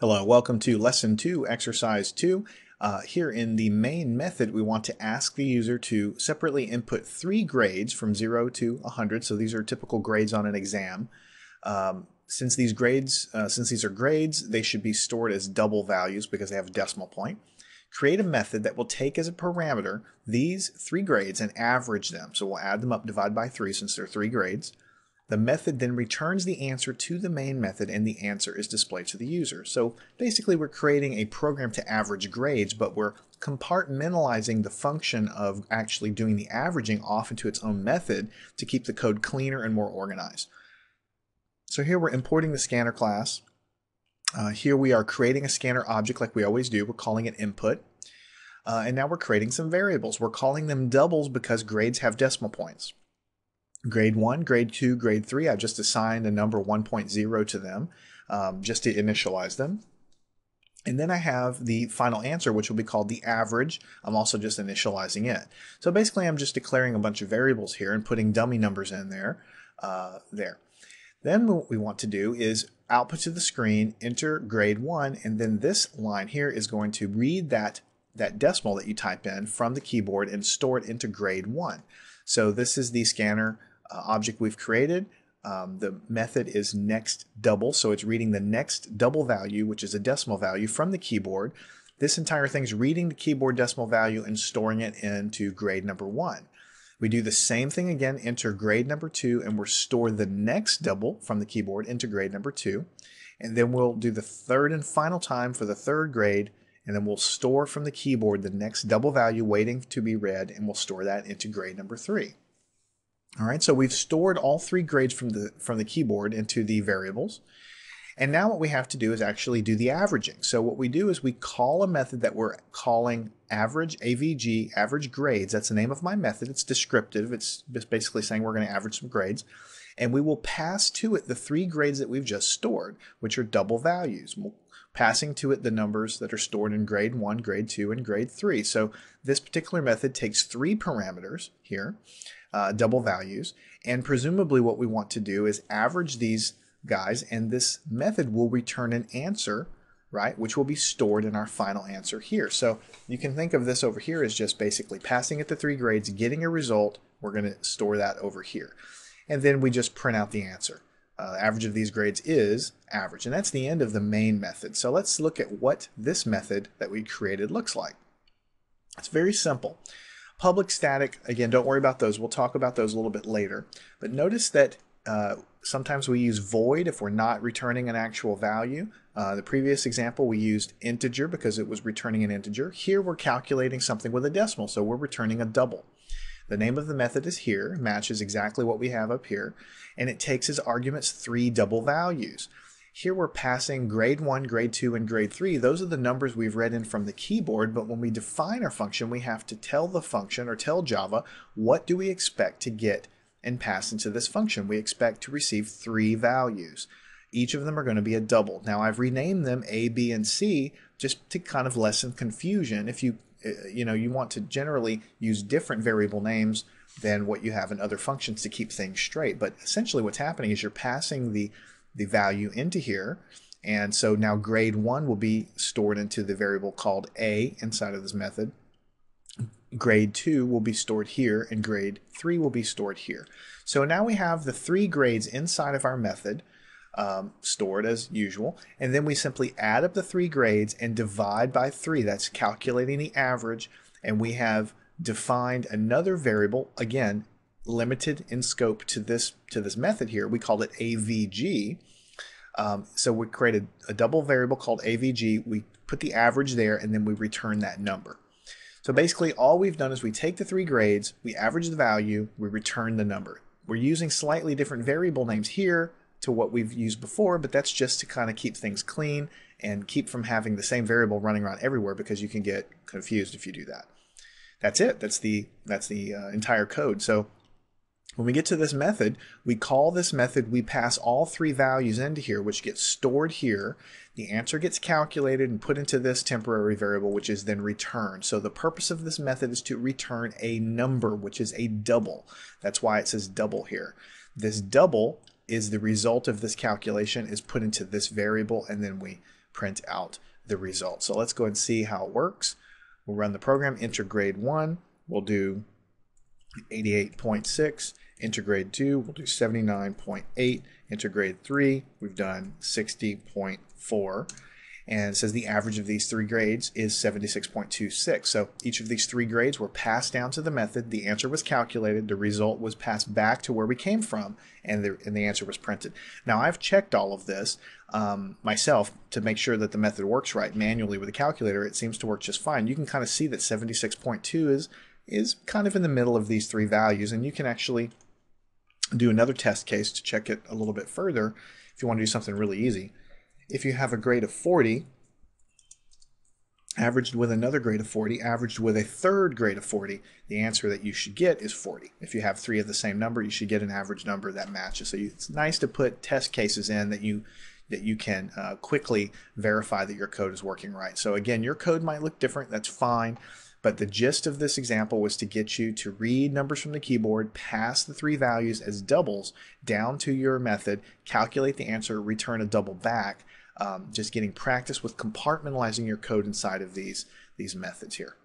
Hello, welcome to lesson two, exercise two. Uh, here in the main method, we want to ask the user to separately input three grades from zero to 100. So these are typical grades on an exam. Um, since these grades, uh, since these are grades, they should be stored as double values because they have a decimal point. Create a method that will take as a parameter these three grades and average them. So we'll add them up, divide by three since they're three grades. The method then returns the answer to the main method and the answer is displayed to the user. So basically we're creating a program to average grades, but we're compartmentalizing the function of actually doing the averaging off into its own method to keep the code cleaner and more organized. So here we're importing the scanner class. Uh, here we are creating a scanner object like we always do. We're calling it input. Uh, and now we're creating some variables. We're calling them doubles because grades have decimal points grade 1, grade 2, grade 3. I've just assigned a number 1.0 to them um, just to initialize them. And then I have the final answer, which will be called the average. I'm also just initializing it. So basically, I'm just declaring a bunch of variables here and putting dummy numbers in there. Uh, there. Then what we want to do is output to the screen, enter grade 1, and then this line here is going to read that, that decimal that you type in from the keyboard and store it into grade 1. So this is the scanner uh, object we've created. Um, the method is next double, so it's reading the next double value, which is a decimal value, from the keyboard. This entire thing is reading the keyboard decimal value and storing it into grade number one. We do the same thing again, enter grade number two, and we'll store the next double from the keyboard into grade number two. And then we'll do the third and final time for the third grade, and then we'll store from the keyboard the next double value waiting to be read, and we'll store that into grade number three. All right, so we've stored all three grades from the, from the keyboard into the variables. And now what we have to do is actually do the averaging. So what we do is we call a method that we're calling average AVG, average grades. That's the name of my method. It's descriptive. It's basically saying we're going to average some grades. And we will pass to it the three grades that we've just stored, which are double values. Passing to it the numbers that are stored in grade 1, grade 2, and grade 3. So this particular method takes three parameters here uh, double values. And presumably what we want to do is average these guys and this method will return an answer, right, which will be stored in our final answer here. So you can think of this over here as just basically passing it the three grades, getting a result, we're going to store that over here. And then we just print out the answer. Uh, average of these grades is average. And that's the end of the main method. So let's look at what this method that we created looks like. It's very simple. Public static, again, don't worry about those. We'll talk about those a little bit later. But notice that uh, sometimes we use void if we're not returning an actual value. Uh, the previous example, we used integer because it was returning an integer. Here we're calculating something with a decimal, so we're returning a double. The name of the method is here, matches exactly what we have up here, and it takes as arguments three double values. Here we're passing grade 1, grade 2, and grade 3. Those are the numbers we've read in from the keyboard, but when we define our function, we have to tell the function or tell Java what do we expect to get and pass into this function. We expect to receive three values. Each of them are going to be a double. Now I've renamed them A, B, and C just to kind of lessen confusion. If you uh, you know you want to generally use different variable names than what you have in other functions to keep things straight. But essentially what's happening is you're passing the the value into here. And so now grade 1 will be stored into the variable called a inside of this method. Grade 2 will be stored here, and grade 3 will be stored here. So now we have the three grades inside of our method um, stored as usual. And then we simply add up the three grades and divide by 3. That's calculating the average. And we have defined another variable, again, limited in scope to this to this method here. We called it AVG. Um, so we created a double variable called AVG. We put the average there, and then we return that number. So basically, all we've done is we take the three grades, we average the value, we return the number. We're using slightly different variable names here to what we've used before, but that's just to kind of keep things clean and keep from having the same variable running around everywhere because you can get confused if you do that. That's it. That's the that's the uh, entire code. So when we get to this method, we call this method, we pass all three values into here, which gets stored here. The answer gets calculated and put into this temporary variable, which is then returned. So the purpose of this method is to return a number, which is a double. That's why it says double here. This double is the result of this calculation is put into this variable, and then we print out the result. So let's go and see how it works. We'll run the program, enter grade 1, we'll do 88.6, enter grade 2, we'll do 79.8, enter grade 3, we've done 60.4 and it says the average of these three grades is 76.26. So each of these three grades were passed down to the method, the answer was calculated, the result was passed back to where we came from, and the, and the answer was printed. Now I've checked all of this um, myself to make sure that the method works right manually with a calculator. It seems to work just fine. You can kind of see that 76.2 is, is kind of in the middle of these three values, and you can actually do another test case to check it a little bit further if you want to do something really easy if you have a grade of 40, averaged with another grade of 40, averaged with a third grade of 40, the answer that you should get is 40. If you have three of the same number, you should get an average number that matches. So it's nice to put test cases in that you that you can uh, quickly verify that your code is working right. So again, your code might look different. That's fine. But the gist of this example was to get you to read numbers from the keyboard, pass the three values as doubles down to your method, calculate the answer, return a double back, um, just getting practice with compartmentalizing your code inside of these, these methods here.